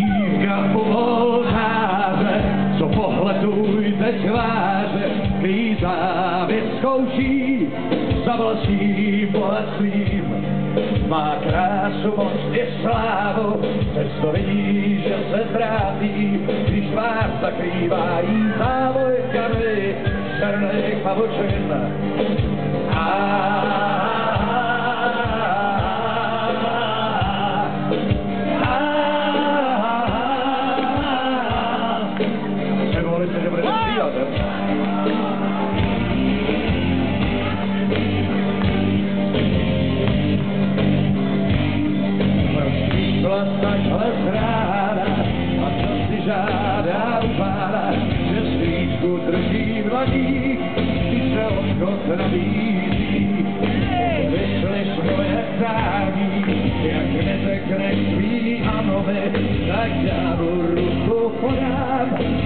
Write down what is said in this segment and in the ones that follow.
Dívka u oltáře, co pohledujte tváře, klí závěs zkouší za vlastním bohatstvím. Má krásu, moc i slávu, přesto vidí, že se ztrátí, když tvář zakrývá jí závoj černých pavučin. Převolili se, že budete stříhat, zráda a co si žádá že drží se odchod nabízí. Vyslyš moje přání, jak neřekneš svý anovi, tak já mu ruku podám,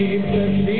Deep, deep, deep.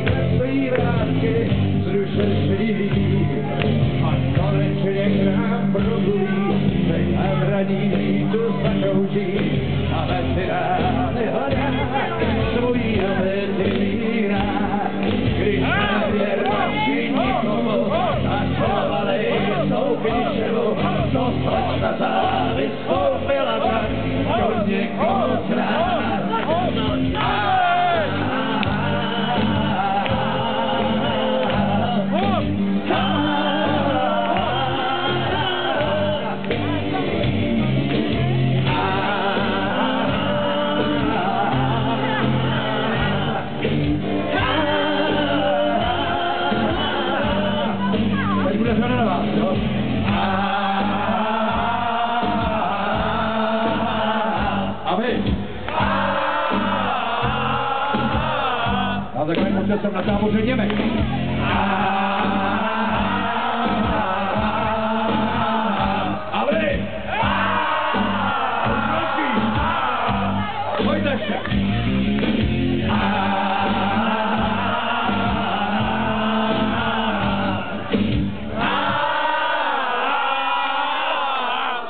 melody. I let it out. Pocit jsem na táboře Němek.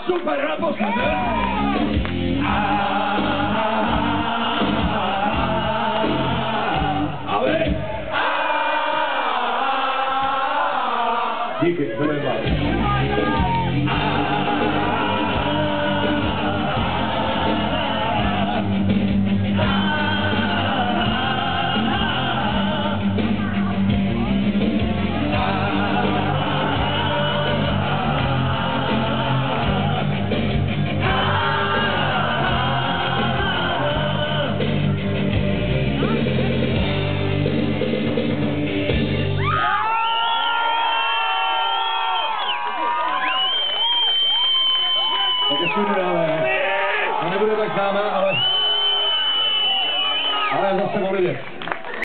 Super, naposled, ne? Blue and white. Tak ještě dáme. A nebude tak známá, ale... Ale zase o lidech.